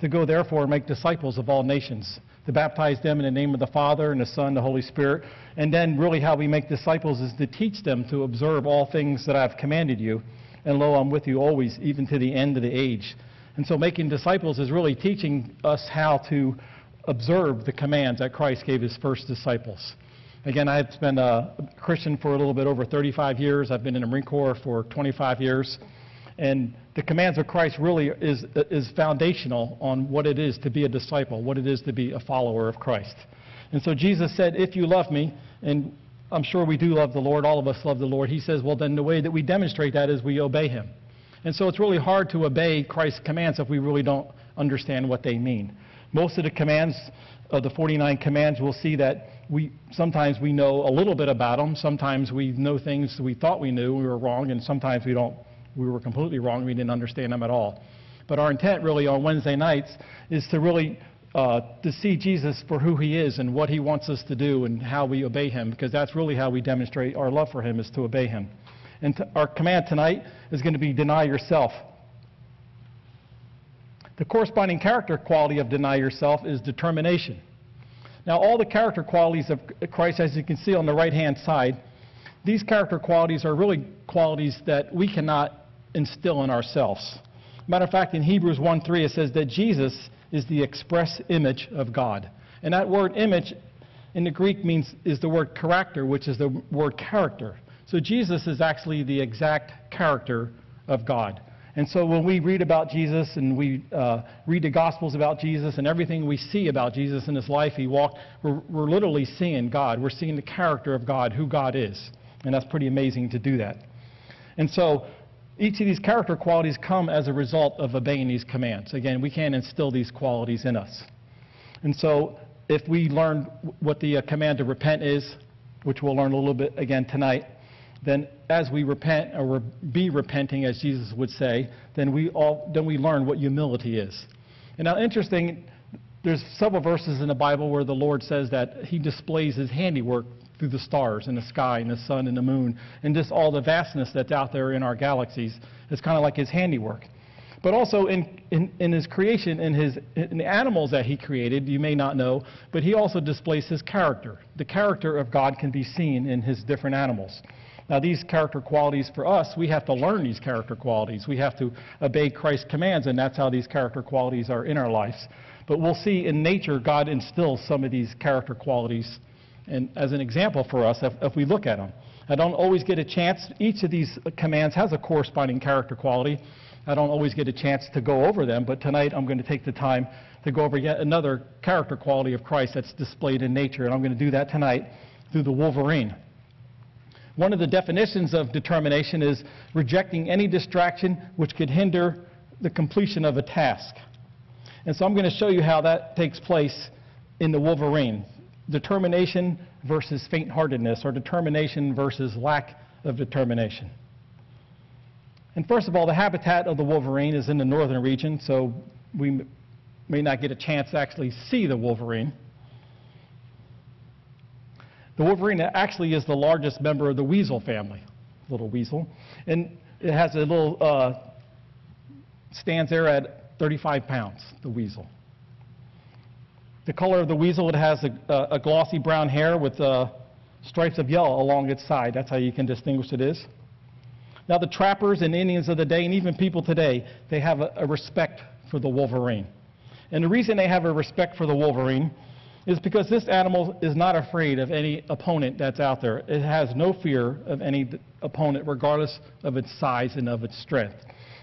to go therefore and make disciples of all nations, to baptize them in the name of the Father and the Son and the Holy Spirit. And then really how we make disciples is to teach them to observe all things that I've commanded you. And lo, I'm with you always, even to the end of the age. And so making disciples is really teaching us how to observe the commands that Christ gave his first disciples. Again, I've been a Christian for a little bit over 35 years. I've been in the Marine Corps for 25 years. And the commands of Christ really is, is foundational on what it is to be a disciple, what it is to be a follower of Christ. And so Jesus said, If you love me, and I'm sure we do love the Lord, all of us love the Lord, he says, Well, then the way that we demonstrate that is we obey him. And so it's really hard to obey Christ's commands if we really don't understand what they mean. Most of the commands of the 49 commands, we'll see that we sometimes we know a little bit about them. Sometimes we know things we thought we knew we were wrong, and sometimes we don't. We were completely wrong. We didn't understand them at all. But our intent really on Wednesday nights is to really uh, to see Jesus for who he is and what he wants us to do and how we obey him, because that's really how we demonstrate our love for him is to obey him. And t- our command tonight is going to be deny yourself. The corresponding character quality of deny yourself is determination. Now, all the character qualities of Christ, as you can see on the right hand side, these character qualities are really qualities that we cannot instill in ourselves. Matter of fact, in Hebrews 1 3, it says that Jesus is the express image of God. And that word image in the Greek means is the word character, which is the word character. So Jesus is actually the exact character of God. And so when we read about Jesus and we uh, read the Gospels about Jesus and everything we see about Jesus in his life, he walked, we're, we're literally seeing God. We're seeing the character of God, who God is. And that's pretty amazing to do that. And so each of these character qualities come as a result of obeying these commands. Again, we can't instill these qualities in us. And so if we learn what the uh, command to repent is, which we'll learn a little bit again tonight, then as we repent or be repenting, as Jesus would say, then we all then we learn what humility is. And now, interesting, there's several verses in the Bible where the Lord says that He displays His handiwork through the stars and the sky and the sun and the moon and just all the vastness that's out there in our galaxies. It's kind of like His handiwork. But also in, in, in his creation, in, his, in the animals that he created, you may not know, but he also displays his character. The character of God can be seen in his different animals. Now, these character qualities for us, we have to learn these character qualities. We have to obey Christ's commands, and that's how these character qualities are in our lives. But we'll see in nature, God instills some of these character qualities and as an example for us if, if we look at them. I don't always get a chance. Each of these commands has a corresponding character quality. I don't always get a chance to go over them, but tonight I'm going to take the time to go over yet another character quality of Christ that's displayed in nature, and I'm going to do that tonight through the wolverine. One of the definitions of determination is rejecting any distraction which could hinder the completion of a task. And so I'm going to show you how that takes place in the Wolverine. Determination versus faint-heartedness, or determination versus lack of determination. And first of all, the habitat of the Wolverine is in the northern region, so we may not get a chance to actually see the Wolverine. The wolverine actually is the largest member of the weasel family, little weasel. And it has a little, uh, stands there at 35 pounds, the weasel. The color of the weasel, it has a, a glossy brown hair with uh, stripes of yellow along its side. That's how you can distinguish it is. Now, the trappers and Indians of the day, and even people today, they have a, a respect for the wolverine. And the reason they have a respect for the wolverine is because this animal is not afraid of any opponent that's out there. It has no fear of any opponent, regardless of its size and of its strength.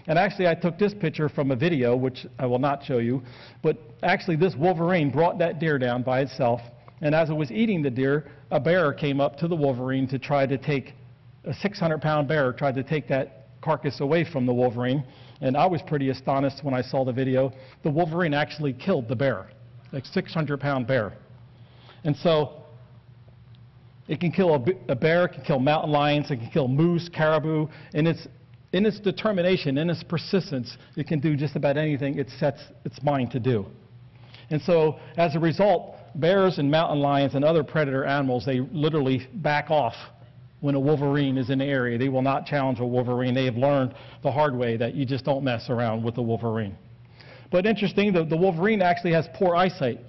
And actually, I took this picture from a video, which I will not show you, but actually, this wolverine brought that deer down by itself. And as it was eating the deer, a bear came up to the wolverine to try to take a 600 pound bear, tried to take that carcass away from the wolverine. And I was pretty astonished when I saw the video. The wolverine actually killed the bear like 600 pound bear. And so it can kill a, a, bear, it can kill mountain lions, it can kill moose, caribou, and it's in its determination, in its persistence, it can do just about anything it sets its mind to do. And so as a result, bears and mountain lions and other predator animals, they literally back off when a wolverine is in the area. They will not challenge a wolverine. They have learned the hard way that you just don't mess around with a wolverine. But interesting, the, the wolverine actually has poor eyesight.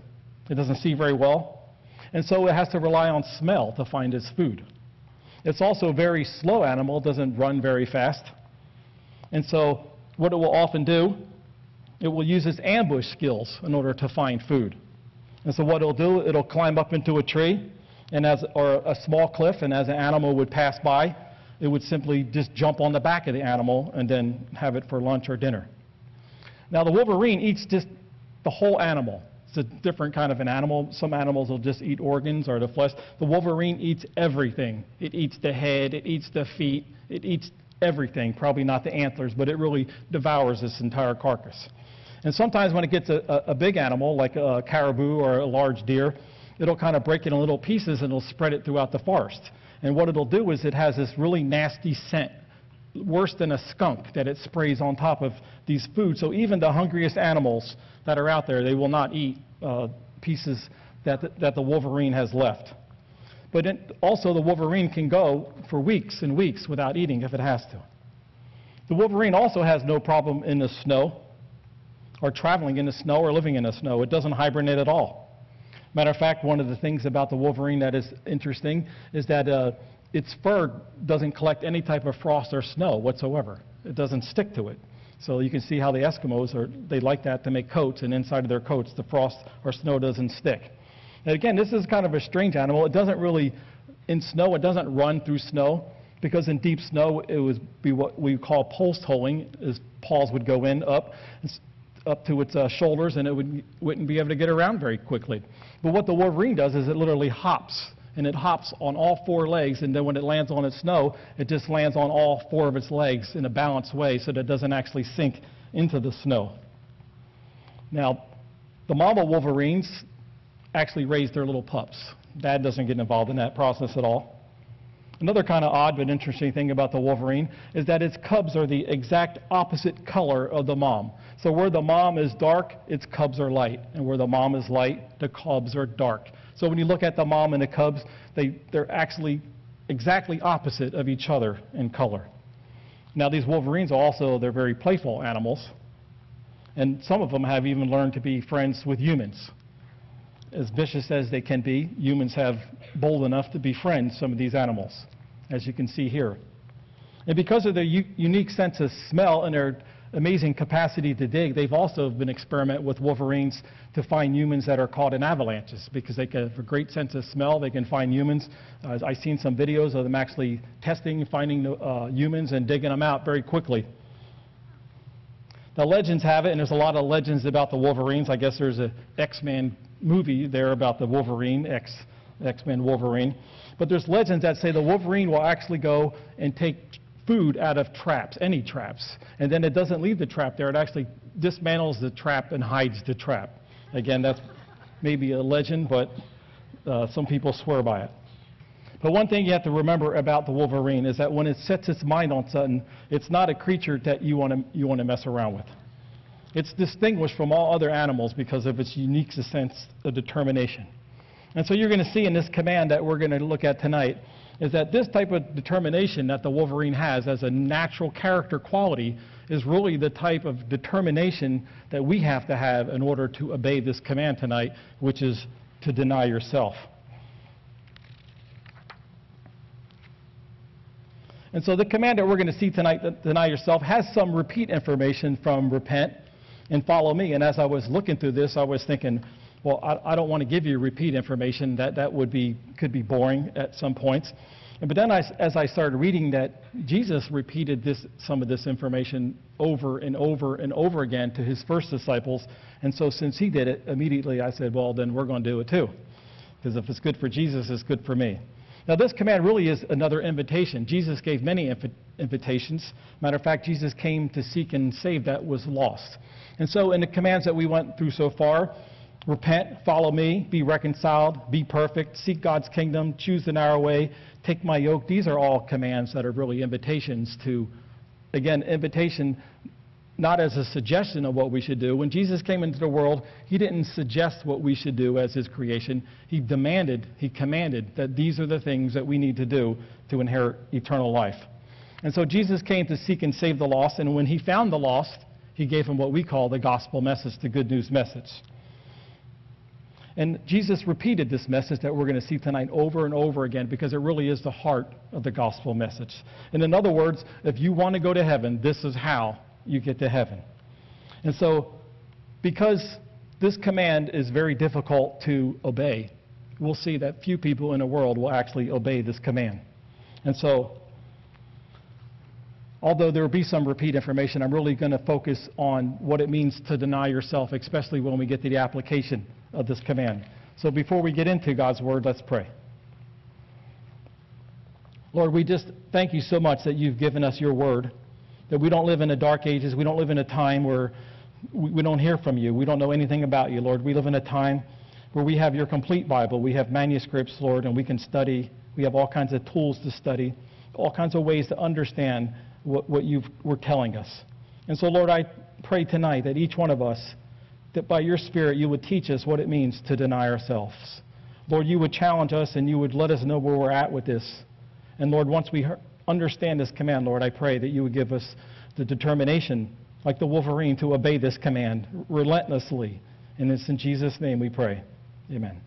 It doesn't see very well. And so it has to rely on smell to find its food. It's also a very slow animal, doesn't run very fast. And so what it will often do, it will use its ambush skills in order to find food. And so what it'll do, it'll climb up into a tree and as, or a small cliff, and as an animal would pass by, it would simply just jump on the back of the animal and then have it for lunch or dinner. Now the wolverine eats just the whole animal. It's a different kind of an animal. Some animals will just eat organs or the flesh. The wolverine eats everything. It eats the head, it eats the feet, it eats everything, probably not the antlers, but it really devours this entire carcass. And sometimes when it gets a, a, big animal, like a caribou or a large deer, it'll kind of break it in little pieces and it'll spread it throughout the forest. And what it'll do is it has this really nasty scent, worse than a skunk, that it sprays on top of these foods. So even the hungriest animals that are out there, they will not eat uh, pieces that the, that the wolverine has left. But it, also the wolverine can go for weeks and weeks without eating if it has to. The wolverine also has no problem in the snow or traveling in the snow or living in the snow. It doesn't hibernate at all. Matter of fact, one of the things about the wolverine that is interesting is that uh, its fur doesn't collect any type of frost or snow whatsoever. It doesn't stick to it. So you can see how the Eskimos are, they like that to make coats, and inside of their coats, the frost or snow doesn't stick. And again, this is kind of a strange animal. It doesn't really, in snow, it doesn't run through snow because in deep snow, it would be what we call post holing, as paws would go in up up to its uh, shoulders and it would, wouldn't be able to get around very quickly. But what the wolverine does is it literally hops, and it hops on all four legs, and then when it lands on its snow, it just lands on all four of its legs in a balanced way so that it doesn't actually sink into the snow. Now, the mama wolverines actually raise their little pups. Dad doesn't get involved in that process at all. Another kind of odd but interesting thing about the wolverine is that its cubs are the exact opposite color of the mom. So where the mom is dark, its cubs are light. And where the mom is light, the cubs are dark. So when you look at the mom and the cubs, they, they're actually exactly opposite of each other in color. Now these wolverines are also, they're very playful animals. And some of them have even learned to be friends with humans. As vicious as they can be, humans have bold enough to befriend some of these animals, as you can see here. And because of their unique sense of smell and their amazing capacity to dig, they've also been experimenting with wolverines to find humans that are caught in avalanches because they have a great sense of smell. They can find humans. Uh, I've seen some videos of them actually testing, finding uh, humans and digging them out very quickly. The legends have it, and there's a lot of legends about the Wolverines. I guess there's an X-Men movie there about the Wolverine, X, X-Men Wolverine. But there's legends that say the Wolverine will actually go and take food out of traps, any traps. And then it doesn't leave the trap there. It actually dismantles the trap and hides the trap. Again, that's maybe a legend, but uh, some people swear by it. But one thing you have to remember about the wolverine is that when it sets its mind on something, it's not a creature that you want to you want to mess around with. It's distinguished from all other animals because of its unique sense of determination. And so you're going to see in this command that we're going to look at tonight is that this type of determination that the Wolverine has as a natural character quality is really the type of determination that we have to have in order to obey this command tonight, which is to deny yourself. And so the command that we're going to see tonight, deny yourself, has some repeat information from repent and follow me. And as I was looking through this, I was thinking, well, I, I don't want to give you repeat information. That, that would be, could be boring at some points. But then I, as I started reading that, Jesus repeated this, some of this information over and over and over again to his first disciples. And so since he did it, immediately I said, well, then we're going to do it too. Because if it's good for Jesus, it's good for me. Now, this command really is another invitation. Jesus gave many inv- invitations. Matter of fact, Jesus came to seek and save that was lost. And so, in the commands that we went through so far, repent, follow me, be reconciled, be perfect, seek God's kingdom, choose the narrow way, take my yoke. These are all commands that are really invitations to, again, invitation not as a suggestion of what we should do. When Jesus came into the world, he didn't suggest what we should do as his creation. He demanded, he commanded that these are the things that we need to do to inherit eternal life. And so Jesus came to seek and save the lost, and when he found the lost, He gave him what we call the gospel message, the good news message. And Jesus repeated this message that we're going to see tonight over and over again because it really is the heart of the gospel message. And in other words, if you want to go to heaven, this is how you get to heaven. And so, because this command is very difficult to obey, we'll see that few people in the world will actually obey this command. And so, although there will be some repeat information, I'm really going to focus on what it means to deny yourself, especially when we get to the application of this command. So before we get into God's word, let's pray. Lord, we just thank you so much that you've given us your word, that we don't live in the dark ages. We don't live in a time where we don't hear from you. We don't know anything about you, Lord. We live in a time where we have your complete Bible. We have manuscripts, Lord, and we can study. We have all kinds of tools to study, all kinds of ways to understand what, what you were telling us. And so, Lord, I pray tonight that each one of us that by your Spirit you would teach us what it means to deny ourselves. Lord, you would challenge us and you would let us know where we're at with this. And Lord, once we understand this command, Lord, I pray that you would give us the determination, like the Wolverine, to obey this command relentlessly. And it's in Jesus' name we pray. Amen.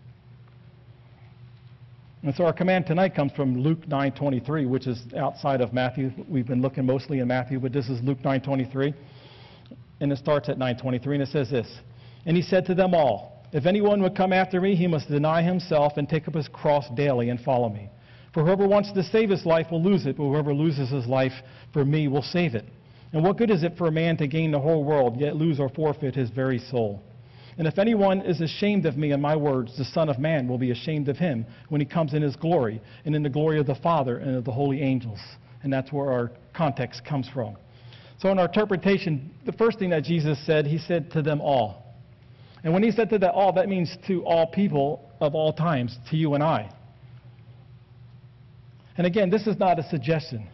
And so our command tonight comes from Luke 9:23, which is outside of Matthew. We've been looking mostly in Matthew, but this is Luke 9:23, and it starts at 9:23, and it says this: and he said to them all, If anyone would come after me, he must deny himself and take up his cross daily and follow me. For whoever wants to save his life will lose it, but whoever loses his life for me will save it. And what good is it for a man to gain the whole world, yet lose or forfeit his very soul? And if anyone is ashamed of me and my words, the Son of Man will be ashamed of him when he comes in his glory, and in the glory of the Father and of the holy angels. And that's where our context comes from. So, in our interpretation, the first thing that Jesus said, he said to them all. And when he said to them all, that means to all people of all times, to you and I. And again, this is not a suggestion.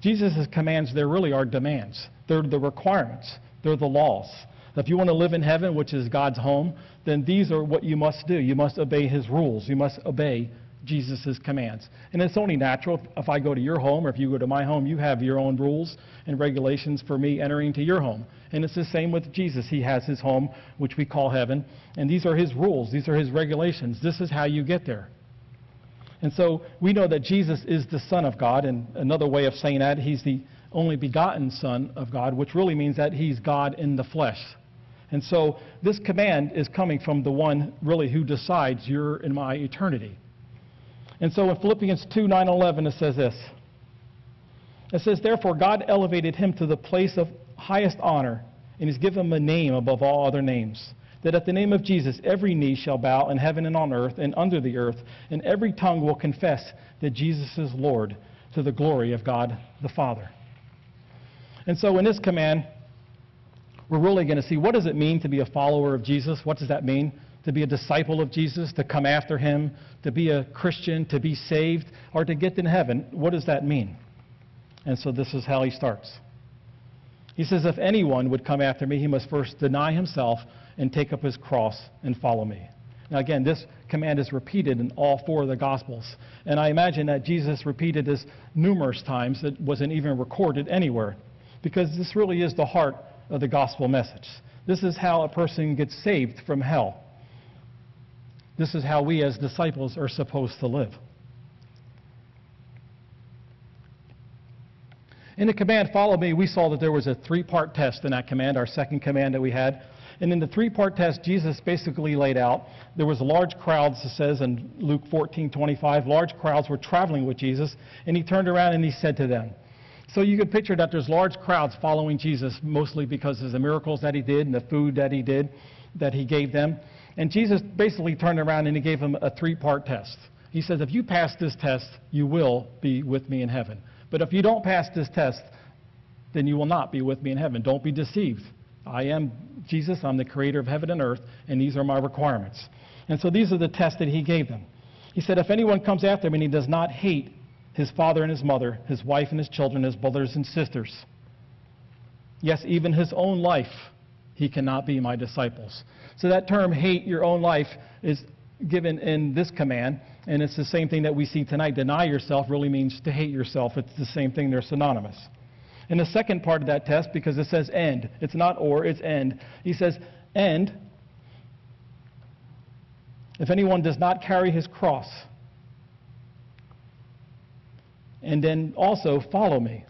Jesus' commands, there really are demands. They're the requirements. They're the laws. If you want to live in heaven, which is God's home, then these are what you must do. You must obey his rules. You must obey Jesus' commands. And it's only natural if I go to your home or if you go to my home, you have your own rules and regulations for me entering to your home. And it's the same with Jesus. He has his home, which we call heaven, and these are his rules, these are his regulations. This is how you get there. And so we know that Jesus is the Son of God, and another way of saying that, he's the only begotten Son of God, which really means that he's God in the flesh. And so this command is coming from the one really who decides your and my eternity. And so in Philippians 2 9 11, it says this. It says, Therefore, God elevated him to the place of highest honor and has given him a name above all other names. That at the name of Jesus, every knee shall bow in heaven and on earth and under the earth, and every tongue will confess that Jesus is Lord to the glory of God the Father. And so in this command, we're really going to see what does it mean to be a follower of Jesus? What does that mean? to be a disciple of Jesus, to come after him, to be a Christian, to be saved, or to get in heaven, what does that mean? And so this is how he starts. He says, If anyone would come after me, he must first deny himself and take up his cross and follow me. Now, again, this command is repeated in all four of the Gospels. And I imagine that Jesus repeated this numerous times. It wasn't even recorded anywhere. Because this really is the heart of the gospel message. This is how a person gets saved from hell. This is how we as disciples are supposed to live. In the command, follow me, we saw that there was a three part test in that command, our second command that we had. And in the three part test, Jesus basically laid out there was large crowds, it says in Luke 14 25, large crowds were traveling with Jesus, and he turned around and he said to them, so you can picture that there's large crowds following Jesus, mostly because of the miracles that he did and the food that he did, that he gave them. And Jesus basically turned around and he gave them a three part test. He says, If you pass this test, you will be with me in heaven. But if you don't pass this test, then you will not be with me in heaven. Don't be deceived. I am Jesus, I'm the creator of heaven and earth, and these are my requirements. And so these are the tests that he gave them. He said, If anyone comes after me and he does not hate his father and his mother, his wife and his children, his brothers and sisters, yes, even his own life, he cannot be my disciples. So that term, hate your own life, is given in this command, and it's the same thing that we see tonight. Deny yourself really means to hate yourself. It's the same thing, they're synonymous. In the second part of that test, because it says end, it's not or, it's end. He says, end if anyone does not carry his cross. And then also follow me,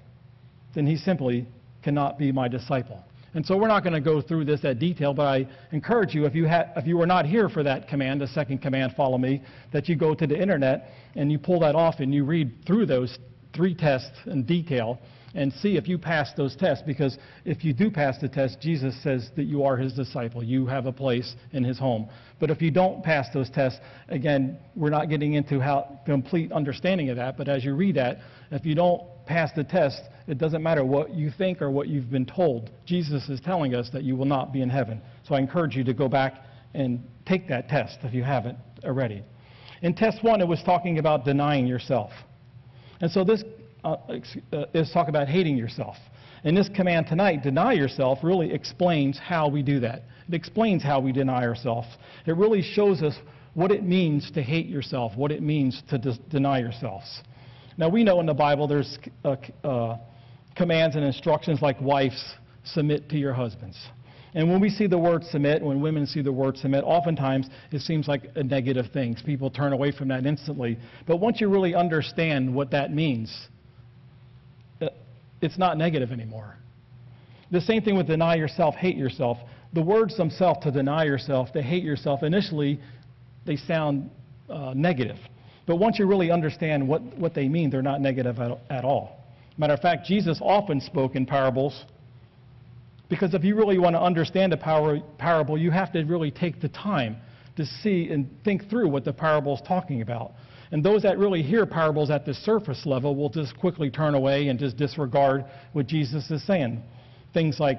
then he simply cannot be my disciple. And so we're not going to go through this at detail, but I encourage you, if you, ha- if you were not here for that command, the second command, follow me, that you go to the internet and you pull that off and you read through those three tests in detail and see if you pass those tests. Because if you do pass the test, Jesus says that you are his disciple. You have a place in his home. But if you don't pass those tests, again, we're not getting into how complete understanding of that. But as you read that, if you don't pass the test, it doesn't matter what you think or what you've been told. Jesus is telling us that you will not be in heaven. So I encourage you to go back and take that test if you haven't already. In test one, it was talking about denying yourself. And so this uh, uh, is talk about hating yourself. And this command tonight, deny yourself, really explains how we do that. It explains how we deny ourselves. It really shows us what it means to hate yourself, what it means to deny yourselves. Now, we know in the Bible there's uh, uh, commands and instructions like wives, submit to your husbands. And when we see the word submit, when women see the word submit, oftentimes it seems like a negative thing. People turn away from that instantly. But once you really understand what that means, it's not negative anymore. The same thing with deny yourself, hate yourself. The words themselves to deny yourself, to hate yourself, initially they sound uh, negative. But once you really understand what, what they mean, they're not negative at, at all. Matter of fact, Jesus often spoke in parables because if you really want to understand a par- parable, you have to really take the time to see and think through what the parable is talking about. And those that really hear parables at the surface level will just quickly turn away and just disregard what Jesus is saying. Things like,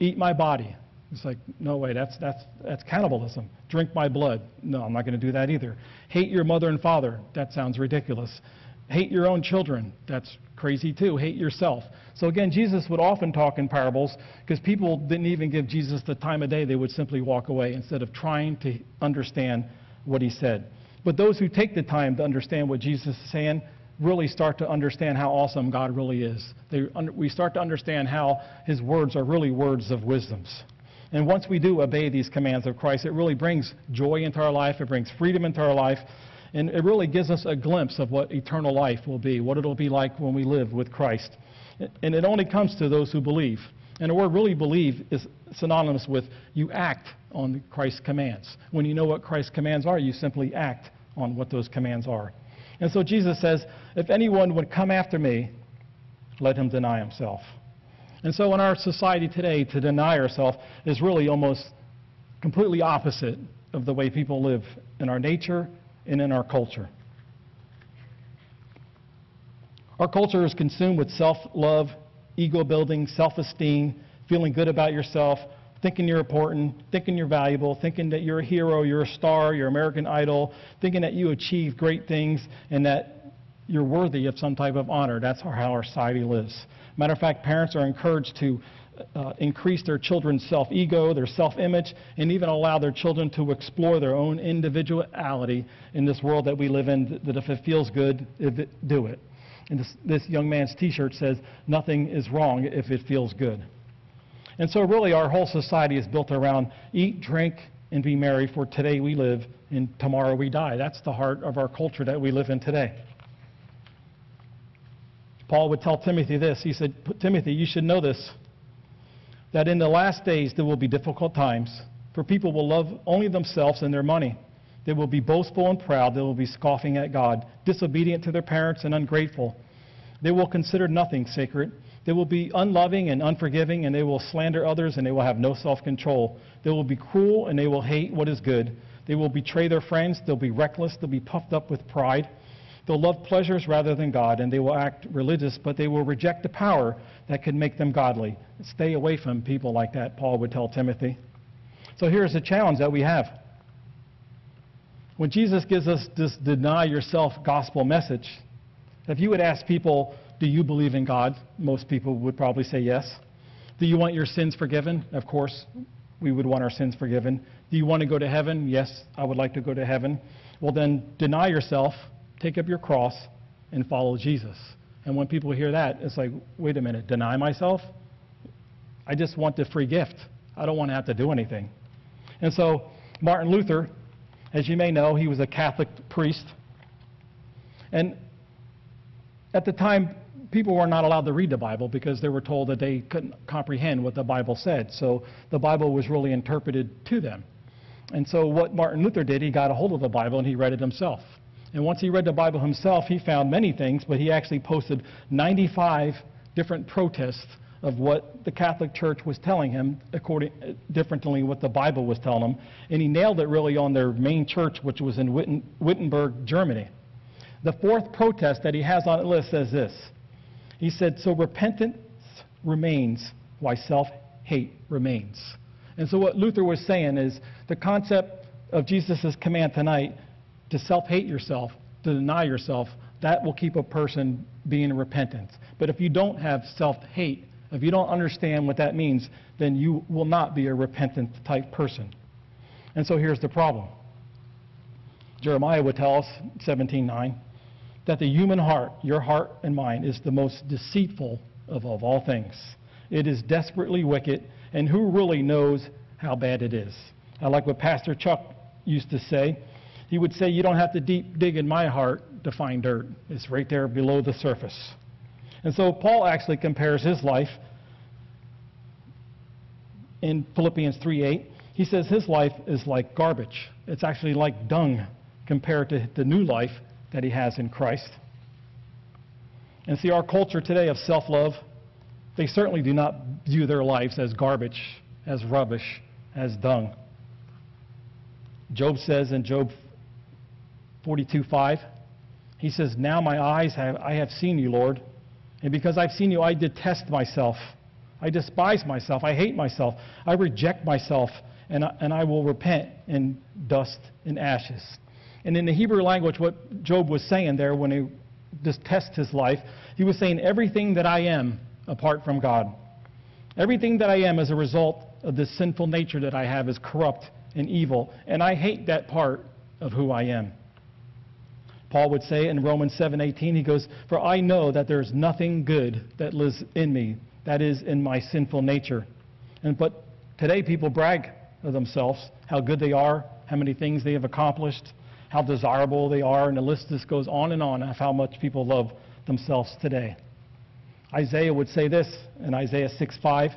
eat my body, it's like, no way, that's, that's, that's cannibalism. Drink my blood. No, I'm not going to do that either. Hate your mother and father. That sounds ridiculous. Hate your own children. That's crazy too. Hate yourself. So again, Jesus would often talk in parables because people didn't even give Jesus the time of day. They would simply walk away instead of trying to understand what he said. But those who take the time to understand what Jesus is saying really start to understand how awesome God really is. They, we start to understand how his words are really words of wisdoms. And once we do obey these commands of Christ, it really brings joy into our life, it brings freedom into our life, and it really gives us a glimpse of what eternal life will be, what it'll be like when we live with Christ. And it only comes to those who believe. And the word really believe is synonymous with you act on Christ's commands. When you know what Christ's commands are, you simply act on what those commands are. And so Jesus says, if anyone would come after me, let him deny himself. And so in our society today, to deny ourselves is really almost completely opposite of the way people live in our nature and in our culture. Our culture is consumed with self love, ego building, self esteem, feeling good about yourself, thinking you're important, thinking you're valuable, thinking that you're a hero, you're a star, you're American Idol, thinking that you achieve great things and that you're worthy of some type of honor. That's how our society lives. Matter of fact, parents are encouraged to uh, increase their children's self ego, their self image, and even allow their children to explore their own individuality in this world that we live in. That if it feels good, it, do it. And this, this young man's t shirt says, Nothing is wrong if it feels good. And so, really, our whole society is built around eat, drink, and be merry, for today we live and tomorrow we die. That's the heart of our culture that we live in today. Paul would tell Timothy this. He said, Timothy, you should know this, that in the last days there will be difficult times, for people will love only themselves and their money. They will be boastful and proud. They will be scoffing at God, disobedient to their parents, and ungrateful. They will consider nothing sacred. They will be unloving and unforgiving, and they will slander others, and they will have no self control. They will be cruel, and they will hate what is good. They will betray their friends. They'll be reckless. They'll be puffed up with pride. They'll love pleasures rather than God, and they will act religious, but they will reject the power that can make them godly. Stay away from people like that, Paul would tell Timothy. So here's the challenge that we have. When Jesus gives us this deny yourself gospel message, if you would ask people, do you believe in God? Most people would probably say yes. Do you want your sins forgiven? Of course, we would want our sins forgiven. Do you want to go to heaven? Yes, I would like to go to heaven. Well, then deny yourself Take up your cross and follow Jesus. And when people hear that, it's like, wait a minute, deny myself? I just want the free gift. I don't want to have to do anything. And so, Martin Luther, as you may know, he was a Catholic priest. And at the time, people were not allowed to read the Bible because they were told that they couldn't comprehend what the Bible said. So the Bible was really interpreted to them. And so what Martin Luther did, he got a hold of the Bible and he read it himself. And once he read the Bible himself, he found many things, but he actually posted 95 different protests of what the Catholic Church was telling him, according differently what the Bible was telling him, and he nailed it really on their main church, which was in Witten, Wittenberg, Germany. The fourth protest that he has on the list says this. He said, "So repentance remains, why self-hate remains." And so what Luther was saying is the concept of Jesus' command tonight to self-hate yourself, to deny yourself, that will keep a person being repentant. But if you don't have self-hate, if you don't understand what that means, then you will not be a repentant type person. And so here's the problem. Jeremiah would tell us, 17:9, that the human heart, your heart and mine, is the most deceitful of, of all things. It is desperately wicked, and who really knows how bad it is? I like what Pastor Chuck used to say. He would say, You don't have to deep dig in my heart to find dirt, it's right there below the surface. And so Paul actually compares his life in Philippians 3:8. He says his life is like garbage. It's actually like dung compared to the new life that he has in Christ. And see, our culture today of self love, they certainly do not view their lives as garbage, as rubbish, as dung. Job says in Job 42:5, he says, Now my eyes have, I have seen you, Lord, and because I've seen you, I detest myself. I despise myself. I hate myself. I reject myself, and I, and I will repent in dust and ashes. And in the Hebrew language, what Job was saying there when he just tests his life, he was saying, Everything that I am apart from God, everything that I am as a result of this sinful nature that I have is corrupt and evil, and I hate that part of who I am. Paul would say in Romans 7:18 he goes for I know that there's nothing good that lives in me that is in my sinful nature. And but today people brag of themselves how good they are, how many things they have accomplished, how desirable they are, and the list just goes on and on of how much people love themselves today. Isaiah would say this in Isaiah 6:5.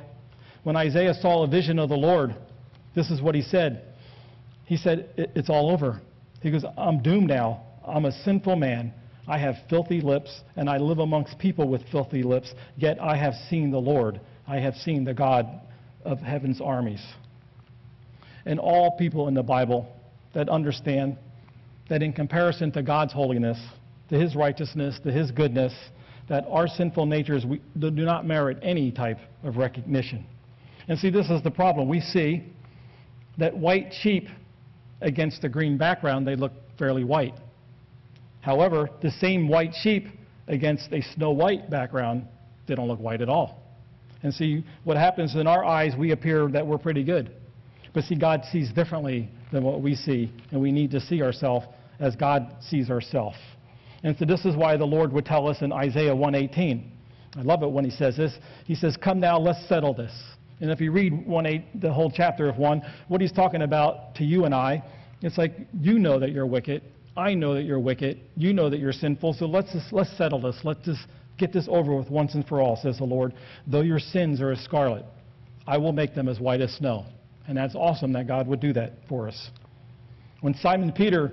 When Isaiah saw a vision of the Lord, this is what he said. He said, It's all over. He goes, I'm doomed now. I'm a sinful man. I have filthy lips, and I live amongst people with filthy lips, yet I have seen the Lord. I have seen the God of heaven's armies. And all people in the Bible that understand that in comparison to God's holiness, to his righteousness, to his goodness, that our sinful natures we, do not merit any type of recognition. And see, this is the problem. We see that white sheep against a green background, they look fairly white. However, the same white sheep against a snow white background, they don't look white at all. And see, what happens in our eyes, we appear that we're pretty good. But see, God sees differently than what we see, and we need to see ourselves as God sees ourselves. And so this is why the Lord would tell us in Isaiah 118. I love it when he says this. He says, Come now, let's settle this. And if you read 1 8, the whole chapter of 1, what he's talking about to you and I, it's like, you know that you're wicked. I know that you're wicked. You know that you're sinful. So let's just, let's settle this. Let's just get this over with once and for all, says the Lord. Though your sins are as scarlet, I will make them as white as snow. And that's awesome that God would do that for us. When Simon Peter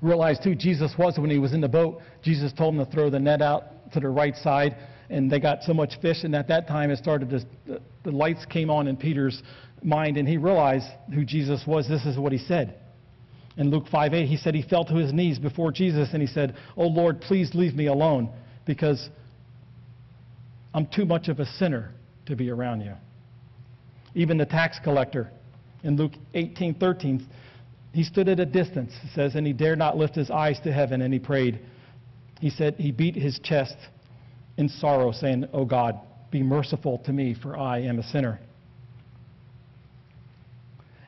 realized who Jesus was when he was in the boat, Jesus told him to throw the net out to the right side, and they got so much fish. And at that time, it started to, the, the lights came on in Peter's mind, and he realized who Jesus was. This is what he said. In Luke 5:8, he said he fell to his knees before Jesus and he said, "Oh Lord, please leave me alone because I'm too much of a sinner to be around you." Even the tax collector in Luke 18:13, he stood at a distance, it says, and he dared not lift his eyes to heaven and he prayed. He said he beat his chest in sorrow saying, "Oh God, be merciful to me for I am a sinner."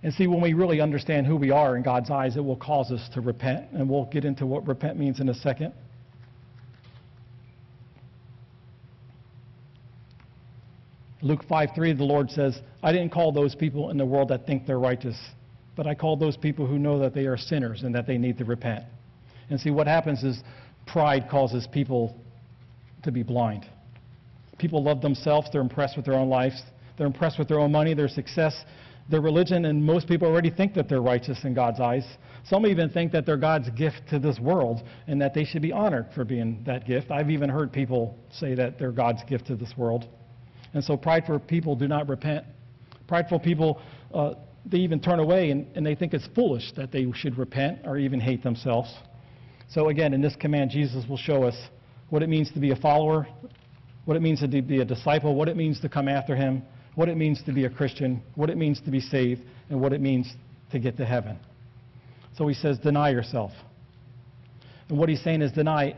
And see, when we really understand who we are in God's eyes, it will cause us to repent. And we'll get into what repent means in a second. Luke 5:3, the Lord says, I didn't call those people in the world that think they're righteous, but I called those people who know that they are sinners and that they need to repent. And see, what happens is pride causes people to be blind. People love themselves, they're impressed with their own lives, they're impressed with their own money, their success, their religion, and most people already think that they're righteous in God's eyes. Some even think that they're God's gift to this world and that they should be honored for being that gift. I've even heard people say that they're God's gift to this world. And so prideful people do not repent. Prideful people, uh, they even turn away and, and they think it's foolish that they should repent or even hate themselves. So again, in this command, Jesus will show us what it means to be a follower, what it means to be a disciple, what it means to come after him, what it means to be a Christian, what it means to be saved, and what it means to get to heaven. So he says, deny yourself. And what he's saying is deny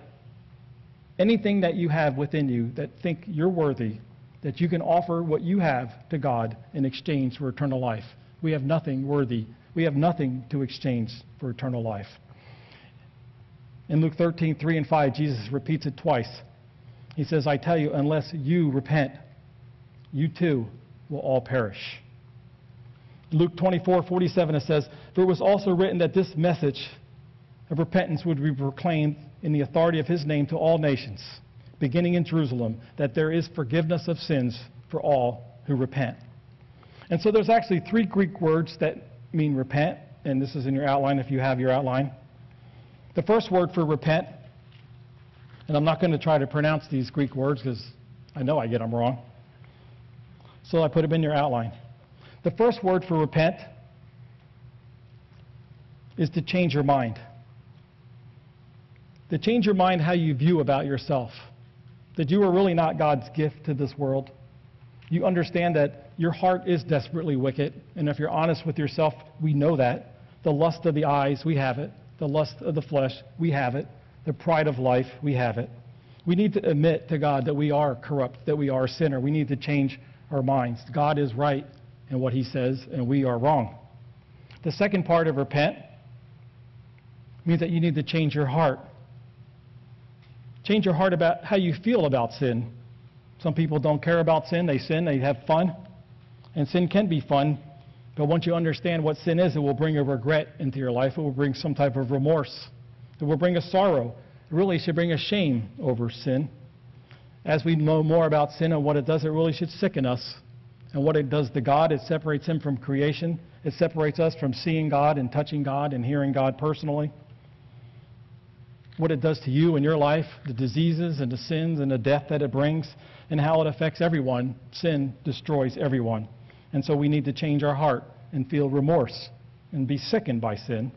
anything that you have within you that think you're worthy, that you can offer what you have to God in exchange for eternal life. We have nothing worthy. We have nothing to exchange for eternal life. In Luke 13, 3 and 5, Jesus repeats it twice. He says, I tell you, unless you repent, you too will all perish. Luke 24, 47, it says, For it was also written that this message of repentance would be proclaimed in the authority of his name to all nations, beginning in Jerusalem, that there is forgiveness of sins for all who repent. And so there's actually three Greek words that mean repent, and this is in your outline if you have your outline. The first word for repent, and I'm not going to try to pronounce these Greek words because I know I get them wrong. So I put them in your outline. The first word for repent is to change your mind. To change your mind how you view about yourself. That you are really not God's gift to this world. You understand that your heart is desperately wicked. And if you're honest with yourself, we know that. The lust of the eyes, we have it the lust of the flesh, we have it. The pride of life, we have it. We need to admit to God that we are corrupt, that we are a sinner. We need to change our minds. God is right in what he says, and we are wrong. The second part of repent means that you need to change your heart. Change your heart about how you feel about sin. Some people don't care about sin. They sin, they have fun. And sin can be fun, but once you understand what sin is, it will bring a regret into your life. It will bring some type of remorse. It will bring a sorrow. It really should bring a shame over sin. As we know more about sin and what it does, it really should sicken us. And what it does to God, it separates Him from creation. It separates us from seeing God and touching God and hearing God personally. What it does to you in your life, the diseases and the sins and the death that it brings, and how it affects everyone. Sin destroys everyone. And so we need to change our heart and feel remorse and be sickened by sin.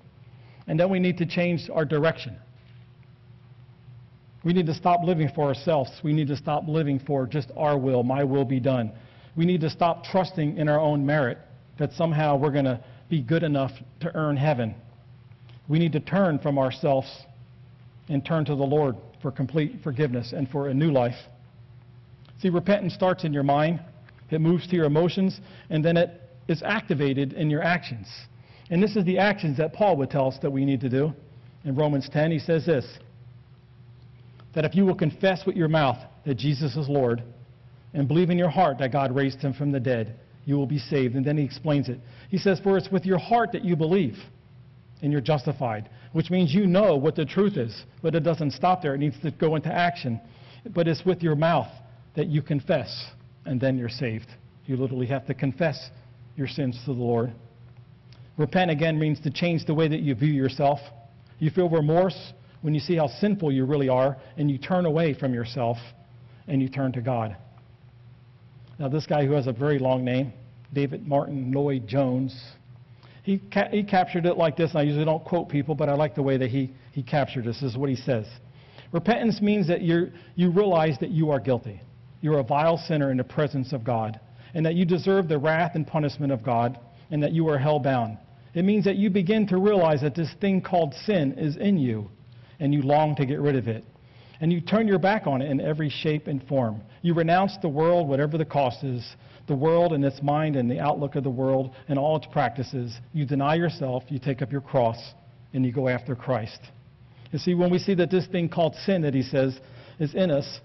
And then we need to change our direction. We need to stop living for ourselves. We need to stop living for just our will, my will be done. We need to stop trusting in our own merit that somehow we're going to be good enough to earn heaven. We need to turn from ourselves and turn to the Lord for complete forgiveness and for a new life. See, repentance starts in your mind. It moves to your emotions, and then it is activated in your actions. And this is the actions that Paul would tell us that we need to do. In Romans 10, he says this that if you will confess with your mouth that Jesus is Lord and believe in your heart that God raised him from the dead, you will be saved. And then he explains it. He says, For it's with your heart that you believe and you're justified, which means you know what the truth is, but it doesn't stop there. It needs to go into action. But it's with your mouth that you confess and then you're saved. You literally have to confess your sins to the Lord. Repent again means to change the way that you view yourself. You feel remorse when you see how sinful you really are, and you turn away from yourself and you turn to God. Now, this guy who has a very long name, David Martyn Lloyd Jones, he, ca- he captured it like this, and I usually don't quote people, but I like the way that he, he captured this. This is what he says. Repentance means that you you realize that you are guilty. You're a vile sinner in the presence of God, and that you deserve the wrath and punishment of God, and that you are hell bound. It means that you begin to realize that this thing called sin is in you, and you long to get rid of it. And you turn your back on it in every shape and form. You renounce the world, whatever the cost is, the world and its mind and the outlook of the world and all its practices. You deny yourself, you take up your cross, and you go after Christ. You see, when we see that this thing called sin that he says is in us,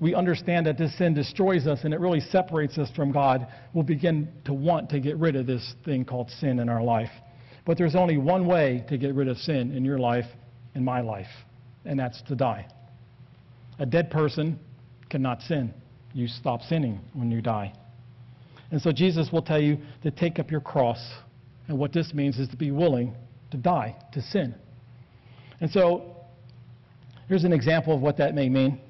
we understand that this sin destroys us and it really separates us from God, we'll begin to want to get rid of this thing called sin in our life. But there's only one way to get rid of sin in your life, in my life, and that's to die. A dead person cannot sin. You stop sinning when you die. And so Jesus will tell you to take up your cross. And what this means is to be willing to die, to sin. And so here's an example of what that may mean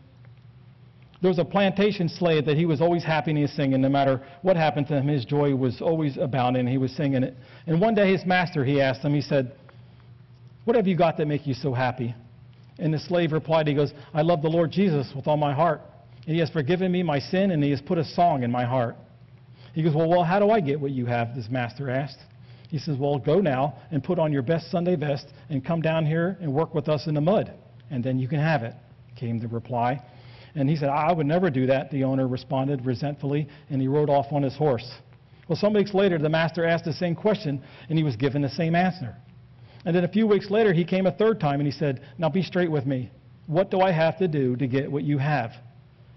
there was a plantation slave that he was always happy and he was singing. No matter what happened to him, his joy was always abounding. He was singing it. And one day his master, he asked him, he said, What have you got that make you so happy? And the slave replied, he goes, I love the Lord Jesus with all my heart. And he has forgiven me my sin and he has put a song in my heart. He goes, well, well, how do I get what you have? This master asked. He says, well, go now and put on your best Sunday vest and come down here and work with us in the mud, and then you can have it, came the reply. And he said, I would never do that, the owner responded resentfully, and he rode off on his horse. Well, some weeks later, the master asked the same question, and he was given the same answer. And then a few weeks later, he came a third time, and he said, Now be straight with me. What do I have to do to get what you have?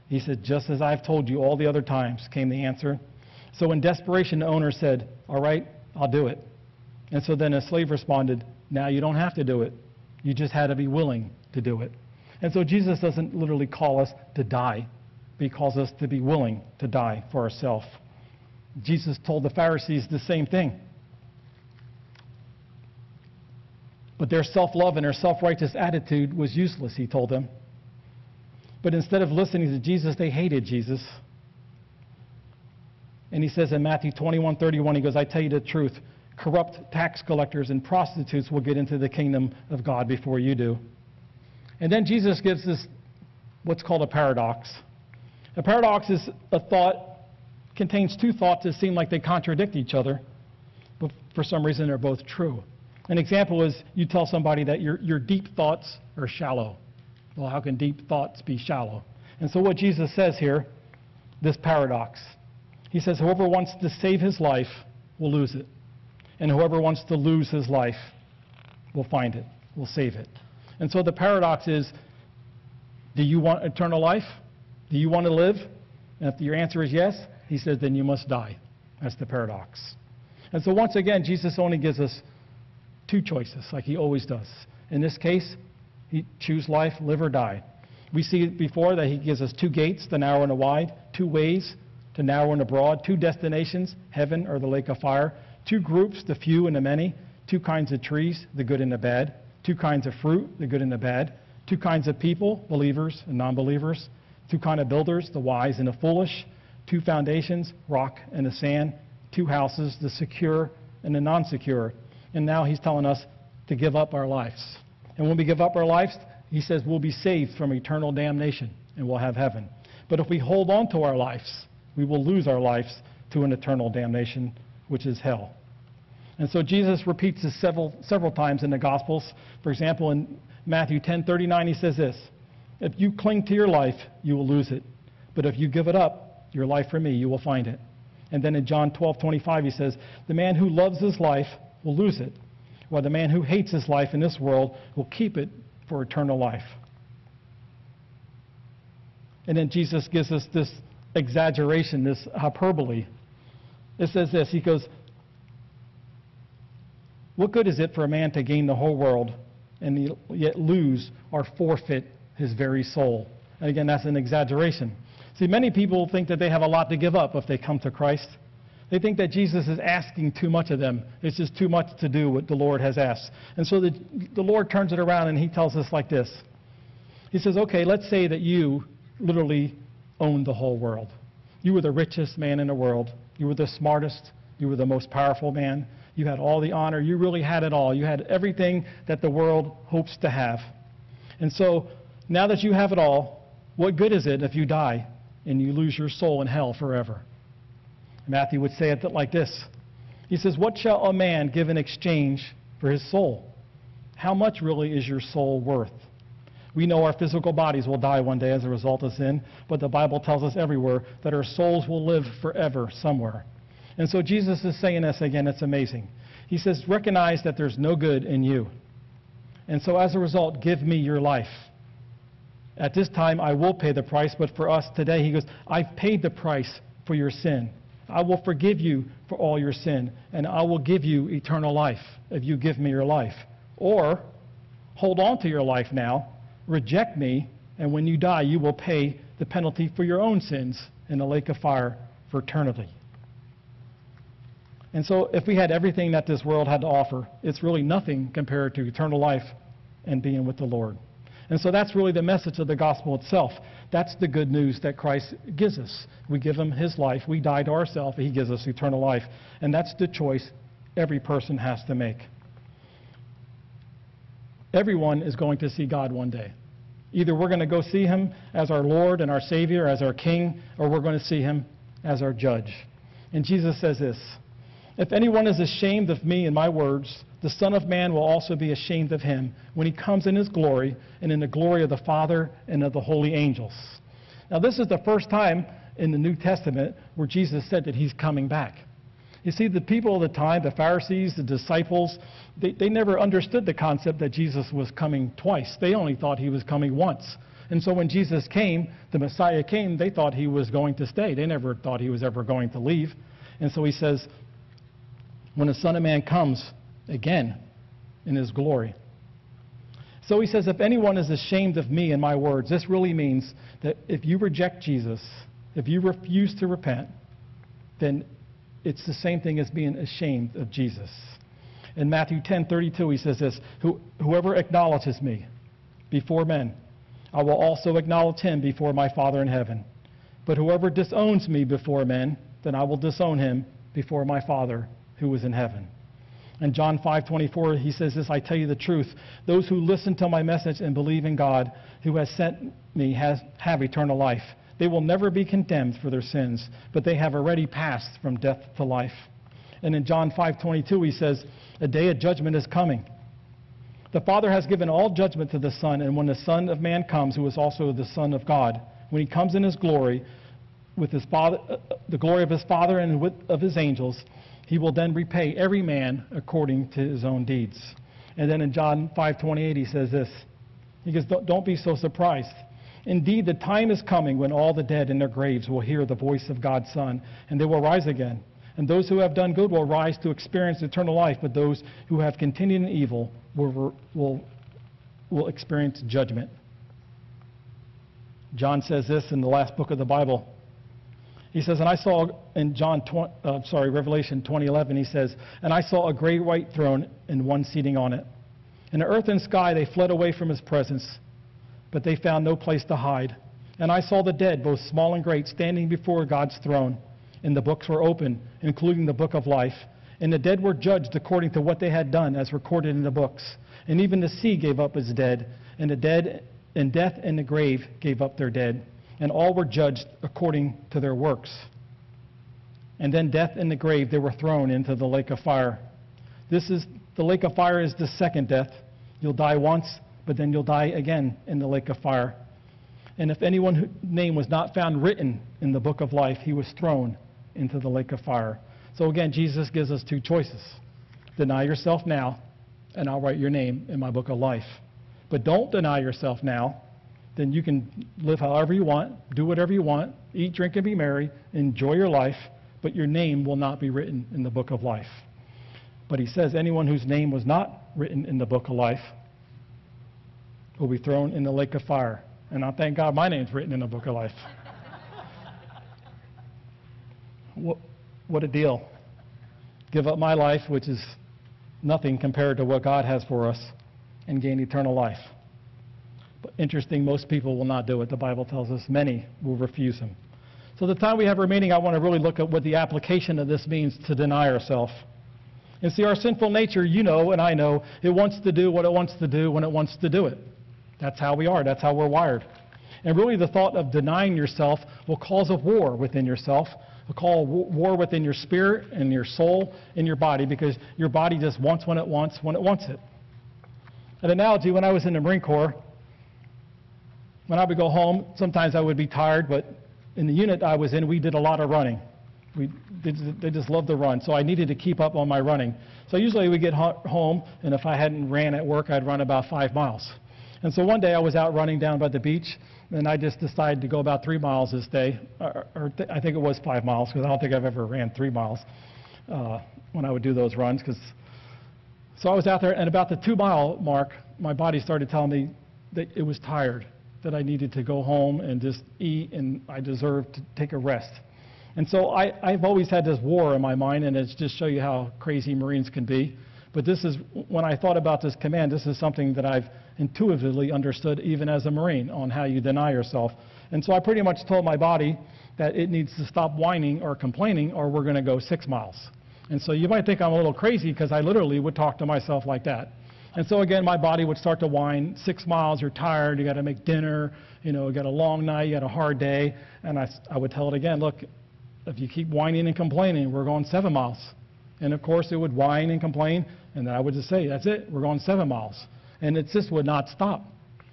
He said, Just as I've told you all the other times, came the answer. So in desperation, the owner said, All right, I'll do it. And so then a slave responded, Now you don't have to do it. You just had to be willing to do it. And so Jesus doesn't literally call us to die, but he calls us to be willing to die for ourselves. Jesus told the Pharisees the same thing. But their self love and their self righteous attitude was useless, he told them. But instead of listening to Jesus, they hated Jesus. And he says in Matthew 21 31, he goes, I tell you the truth, corrupt tax collectors and prostitutes will get into the kingdom of God before you do. And then Jesus gives this what's called a paradox. A paradox is a thought, contains two thoughts that seem like they contradict each other, but for some reason they're both true. An example is you tell somebody that your, your deep thoughts are shallow. Well, how can deep thoughts be shallow? And so what Jesus says here, this paradox, he says, whoever wants to save his life will lose it. And whoever wants to lose his life will find it, will save it. And so the paradox is do you want eternal life? Do you want to live? And if your answer is yes, he says, then you must die. That's the paradox. And so once again, Jesus only gives us two choices, like he always does. In this case, he choose life, live or die. We see before that he gives us two gates, the narrow and the wide, two ways, the narrow and the broad, two destinations, heaven or the lake of fire, two groups, the few and the many, two kinds of trees, the good and the bad, two kinds of fruit, the good and the bad, two kinds of people, believers and non believers, two kinds of builders, the wise and the foolish, two foundations, rock and the sand, two houses, the secure and the non secure. And now he's telling us to give up our lives. And when we give up our lives, he says we'll be saved from eternal damnation and we'll have heaven. But if we hold on to our lives, we will lose our lives to an eternal damnation, which is hell. And so Jesus repeats this several, several times in the Gospels. For example, in Matthew 10 39, he says this If you cling to your life, you will lose it. But if you give it up, your life for me, you will find it. And then in John 12 25, he says, The man who loves his life will lose it, while the man who hates his life in this world will keep it for eternal life. And then Jesus gives us this exaggeration, this hyperbole. It says this He goes, what good is it for a man to gain the whole world and yet lose or forfeit his very soul? And again, that's an exaggeration. See, many people think that they have a lot to give up if they come to Christ. They think that Jesus is asking too much of them. It's just too much to do what the Lord has asked. And so the, the Lord turns it around and he tells us like this. He says, okay, let's say that you literally own the whole world. You were the richest man in the world. You were the smartest. You were the most powerful man. You had all the honor. You really had it all. You had everything that the world hopes to have. And so now that you have it all, what good is it if you die and you lose your soul in hell forever? Matthew would say it like this He says, What shall a man give in exchange for his soul? How much really is your soul worth? We know our physical bodies will die one day as a result of sin, but the Bible tells us everywhere that our souls will live forever somewhere. And so Jesus is saying this again, it's amazing. He says, recognize that there's no good in you. And so as a result, give me your life. At this time, I will pay the price, but for us today, he goes, I've paid the price for your sin. I will forgive you for all your sin, and I will give you eternal life if you give me your life. Or hold on to your life now, reject me, and when you die, you will pay the penalty for your own sins in the lake of fire for eternity. And so, if we had everything that this world had to offer, it's really nothing compared to eternal life and being with the Lord. And so that's really the message of the gospel itself. That's the good news that Christ gives us. We give him his life. We die to ourselves. He gives us eternal life. And that's the choice every person has to make. Everyone is going to see God one day. Either we're going to go see him as our Lord and our Savior, as our King, or we're going to see him as our judge. And Jesus says this If anyone is ashamed of me and my words, the Son of Man will also be ashamed of him when he comes in his glory and in the glory of the Father and of the holy angels. Now, this is the first time in the New Testament where Jesus said that he's coming back. You see, the people of the time, the Pharisees, the disciples, they, they never understood the concept that Jesus was coming twice. They only thought he was coming once. And so when Jesus came, the Messiah came, they thought he was going to stay. They never thought he was ever going to leave. And so he says, when the Son of Man comes, again in his glory. So he says, if anyone is ashamed of me and my words, this really means that if you reject Jesus, if you refuse to repent, then it's the same thing as being ashamed of Jesus. In Matthew 10:32, he says this: Whoever acknowledges me before men, I will also acknowledge him before my Father in heaven. But whoever disowns me before men, then I will disown him before my Father who is in heaven. In John 5:24, he says this, I tell you the truth, those who listen to my message and believe in God who has sent me has, have eternal life. They will never be condemned for their sins, but they have already passed from death to life. And in John 5:22, he says, a day of judgment is coming. The Father has given all judgment to the Son, and when the Son of Man comes, who is also the Son of God, when he comes in his glory, with his father, uh, the glory of his Father and with, of his angels, he will then repay every man according to his own deeds. And then in John 5:28 he says this. He goes, "Don't be so surprised. Indeed, the time is coming when all the dead in their graves will hear the voice of God's Son, and they will rise again. And those who have done good will rise to experience eternal life, but those who have continued in evil will, will, will experience judgment." John says this in the last book of the Bible. He says, and I saw in John, 20, uh, sorry, Revelation 20:11, he says, and I saw a great white throne and one seating on it. And the earth and sky they fled away from his presence, but they found no place to hide. And I saw the dead, both small and great, standing before God's throne. And the books were open, including the book of life. And the dead were judged according to what they had done, as recorded in the books. And even the sea gave up its dead, and the dead and death and the grave gave up their dead and all were judged according to their works. And then death and the grave, they were thrown into the lake of fire. This is the lake of fire is the second death. You'll die once, but then you'll die again in the lake of fire. And if anyone's name was not found written in the book of life, he was thrown into the lake of fire. So again, Jesus gives us two choices. Deny yourself now, and I'll write your name in my book of life. But don't deny yourself now then you can live however you want, do whatever you want, eat, drink, and be merry, enjoy your life, but your name will not be written in the book of life. But he says anyone whose name was not written in the book of life will be thrown in the lake of fire. And I thank God my name's written in the book of life. what, what a deal. Give up my life, which is nothing compared to what God has for us, and gain eternal life. Interesting, most people will not do it. The Bible tells us many will refuse him. So the time we have remaining, I want to really look at what the application of this means to deny ourselves. And see, our sinful nature, you know and I know, it wants to do what it wants to do when it wants to do it. That's how we are. That's how we're wired. And really, the thought of denying yourself will cause a war within yourself, a call war within your spirit and your soul and your body because your body just wants when it wants when it wants it. An analogy, when I was in the Marine Corps, when I would go home, sometimes I would be tired, but in the unit I was in, we did a lot of running. We, they just loved to run, so I needed to keep up on my running. So usually we get home, and if I hadn't ran at work, I'd run about five miles. And so one day I was out running down by the beach, and I just decided to go about three miles this day, or, or th- I think it was five miles, because I don't think I've ever ran three miles uh, when I would do those runs. Cause, so I was out there, and about the two mile mark, my body started telling me that it was tired, that I needed to go home and just eat, and I deserved to take a rest. And so I, I've always had this war in my mind, and it's just show you how crazy Marines can be. But this is, when I thought about this command, this is something that I've intuitively understood even as a Marine on how you deny yourself. And so I pretty much told my body that it needs to stop whining or complaining or we're going to go six miles. And so you might think I'm a little crazy because I literally would talk to myself like that. And so again, my body would start to whine, six miles, you're tired, you got to make dinner, you know, you got a long night, you got a hard day. And I, I would tell it again, look, if you keep whining and complaining, we're going seven miles. And of course, it would whine and complain, and then I would just say, that's it, we're going seven miles. And it just would not stop.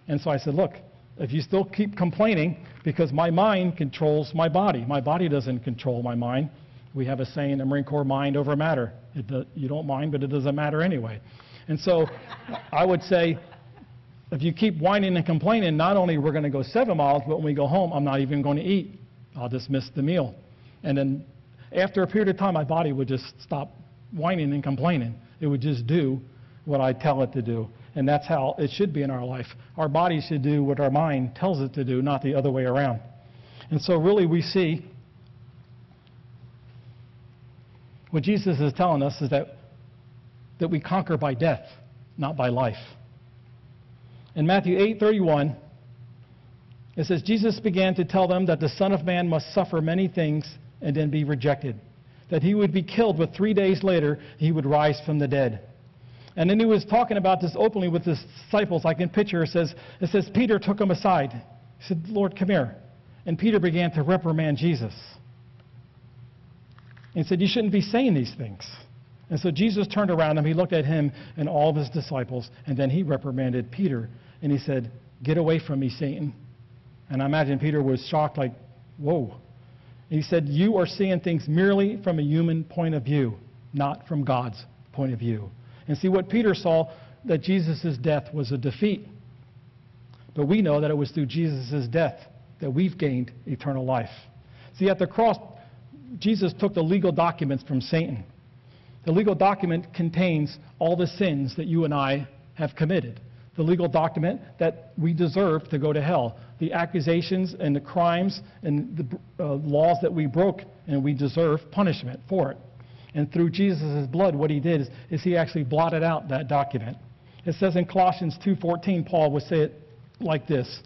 And so I said, look, if you still keep complaining, because my mind controls my body, my body doesn't control my mind. We have a saying in the Marine Corps, mind over matter. Do, you don't mind, but it doesn't matter anyway. And so I would say, if you keep whining and complaining, not only we're going to go seven miles, but when we go home, I'm not even going to eat. I'll just miss the meal. And then after a period of time, my body would just stop whining and complaining. It would just do what I tell it to do. And that's how it should be in our life. Our body should do what our mind tells it to do, not the other way around. And so, really, we see what Jesus is telling us is that, that we conquer by death, not by life. In Matthew 8:31, it says, Jesus began to tell them that the Son of Man must suffer many things and then be rejected, that he would be killed, but three days later he would rise from the dead. And then he was talking about this openly with his disciples. I can picture it says, it says Peter took him aside. He said, Lord, come here. And Peter began to reprimand Jesus. And said, You shouldn't be saying these things. And so Jesus turned around and he looked at him and all of his disciples, and then he reprimanded Peter. And he said, Get away from me, Satan. And I imagine Peter was shocked, like, Whoa. He said, You are seeing things merely from a human point of view, not from God's point of view. And see, what Peter saw, that Jesus' death was a defeat. But we know that it was through Jesus' death that we've gained eternal life. See, at the cross, Jesus took the legal documents from Satan. The legal document contains all the sins that you and I have committed. The legal document that we deserve to go to hell the accusations and the crimes and the uh, laws that we broke, and we deserve punishment for it. And through Jesus' blood, what he did is, is he actually blotted out that document. It says in Colossians 2.14, Paul would say it like this.